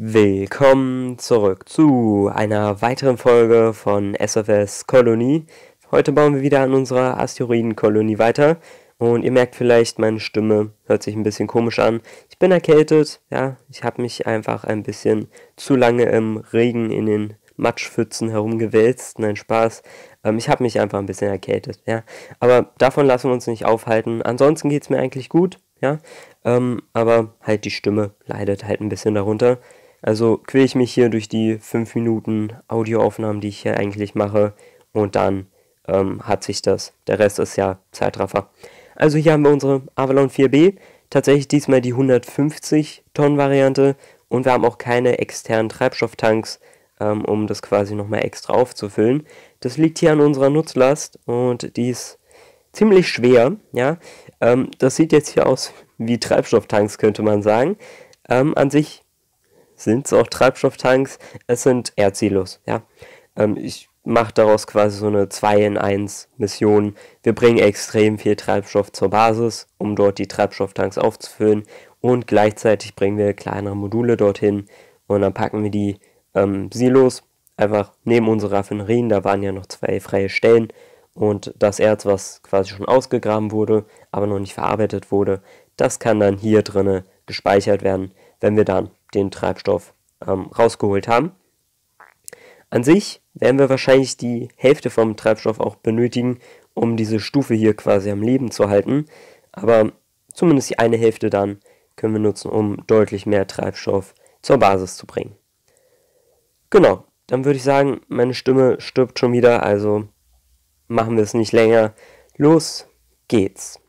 Willkommen zurück zu einer weiteren Folge von SFS Kolonie. Heute bauen wir wieder an unserer Asteroidenkolonie weiter und ihr merkt vielleicht, meine Stimme hört sich ein bisschen komisch an. Ich bin erkältet, ja, ich habe mich einfach ein bisschen zu lange im Regen in den Matschpfützen herumgewälzt. Nein, Spaß. Ähm, ich habe mich einfach ein bisschen erkältet, ja. Aber davon lassen wir uns nicht aufhalten. Ansonsten geht es mir eigentlich gut, ja. Ähm, aber halt die Stimme leidet halt ein bisschen darunter. Also quäle ich mich hier durch die 5 Minuten Audioaufnahmen, die ich hier eigentlich mache. Und dann ähm, hat sich das. Der Rest ist ja Zeitraffer. Also hier haben wir unsere Avalon 4B. Tatsächlich diesmal die 150 Tonnen Variante. Und wir haben auch keine externen Treibstofftanks, ähm, um das quasi nochmal extra aufzufüllen. Das liegt hier an unserer Nutzlast und die ist ziemlich schwer. Ja, ähm, Das sieht jetzt hier aus wie Treibstofftanks, könnte man sagen. Ähm, an sich sind es auch Treibstofftanks, es sind Erdsilos, ja. Ähm, ich mache daraus quasi so eine 2 in 1 Mission. Wir bringen extrem viel Treibstoff zur Basis, um dort die Treibstofftanks aufzufüllen. Und gleichzeitig bringen wir kleinere Module dorthin. Und dann packen wir die ähm, Silos einfach neben unsere Raffinerien, da waren ja noch zwei freie Stellen. Und das Erz, was quasi schon ausgegraben wurde, aber noch nicht verarbeitet wurde, das kann dann hier drinne gespeichert werden, wenn wir dann den Treibstoff ähm, rausgeholt haben. An sich werden wir wahrscheinlich die Hälfte vom Treibstoff auch benötigen, um diese Stufe hier quasi am Leben zu halten. Aber zumindest die eine Hälfte dann können wir nutzen, um deutlich mehr Treibstoff zur Basis zu bringen. Genau, dann würde ich sagen, meine Stimme stirbt schon wieder, also machen wir es nicht länger. Los geht's.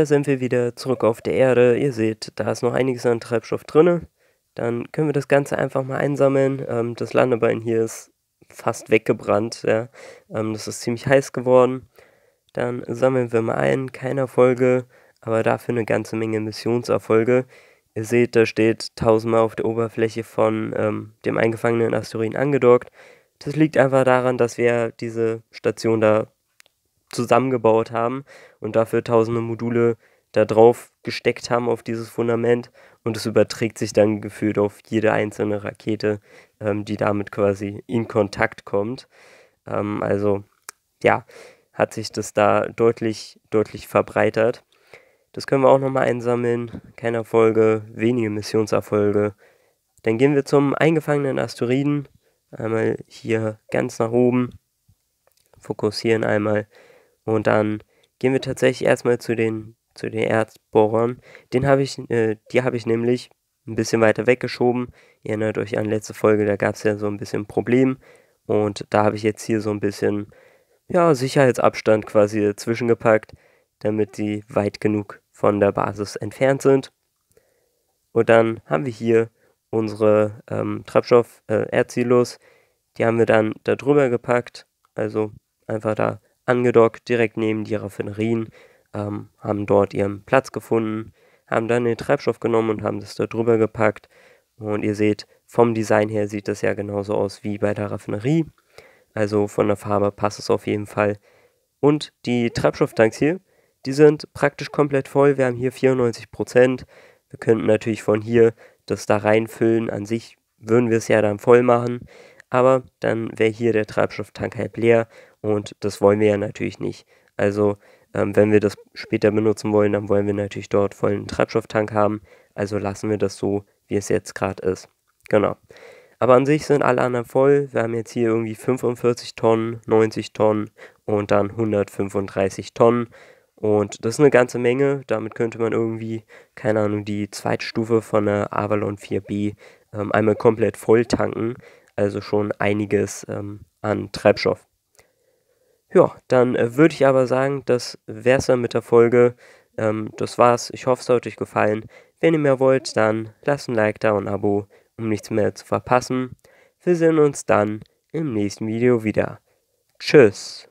Da sind wir wieder zurück auf der Erde. Ihr seht, da ist noch einiges an Treibstoff drin. Dann können wir das Ganze einfach mal einsammeln. Ähm, das Landebein hier ist fast weggebrannt. Ja. Ähm, das ist ziemlich heiß geworden. Dann sammeln wir mal ein. Keine Erfolge, aber dafür eine ganze Menge Missionserfolge. Ihr seht, da steht tausendmal auf der Oberfläche von ähm, dem eingefangenen Asteroiden angedockt. Das liegt einfach daran, dass wir diese Station da zusammengebaut haben und dafür tausende Module da drauf gesteckt haben auf dieses Fundament und es überträgt sich dann gefühlt auf jede einzelne Rakete, ähm, die damit quasi in Kontakt kommt. Ähm, also ja, hat sich das da deutlich, deutlich verbreitert. Das können wir auch nochmal einsammeln. Keine Erfolge, wenige Missionserfolge. Dann gehen wir zum eingefangenen Asteroiden. Einmal hier ganz nach oben. Fokussieren einmal und dann gehen wir tatsächlich erstmal zu den, zu den Erzbohrern. Den habe ich, äh, die habe ich nämlich ein bisschen weiter weggeschoben. Ihr erinnert euch an letzte Folge, da gab es ja so ein bisschen Problem. Und da habe ich jetzt hier so ein bisschen, ja, Sicherheitsabstand quasi dazwischen gepackt, damit sie weit genug von der Basis entfernt sind. Und dann haben wir hier unsere ähm, Treibstoff-Erdsilos. Äh, die haben wir dann da drüber gepackt. Also einfach da angedockt, direkt neben die Raffinerien, ähm, haben dort ihren Platz gefunden, haben dann den Treibstoff genommen und haben das da drüber gepackt. Und ihr seht, vom Design her sieht das ja genauso aus wie bei der Raffinerie. Also von der Farbe passt es auf jeden Fall. Und die Treibstofftanks hier, die sind praktisch komplett voll. Wir haben hier 94%. Wir könnten natürlich von hier das da reinfüllen. An sich würden wir es ja dann voll machen. Aber dann wäre hier der Treibstofftank halb leer und das wollen wir ja natürlich nicht. Also ähm, wenn wir das später benutzen wollen, dann wollen wir natürlich dort vollen Treibstofftank haben. Also lassen wir das so, wie es jetzt gerade ist. Genau. Aber an sich sind alle anderen voll. Wir haben jetzt hier irgendwie 45 Tonnen, 90 Tonnen und dann 135 Tonnen. Und das ist eine ganze Menge. Damit könnte man irgendwie, keine Ahnung, die Zweitstufe von der Avalon 4B ähm, einmal komplett voll tanken. Also schon einiges ähm, an Treibstoff. Ja, dann äh, würde ich aber sagen, das wäre es dann mit der Folge. Ähm, das war's. Ich hoffe, es hat euch gefallen. Wenn ihr mehr wollt, dann lasst ein Like da und ein Abo, um nichts mehr zu verpassen. Wir sehen uns dann im nächsten Video wieder. Tschüss.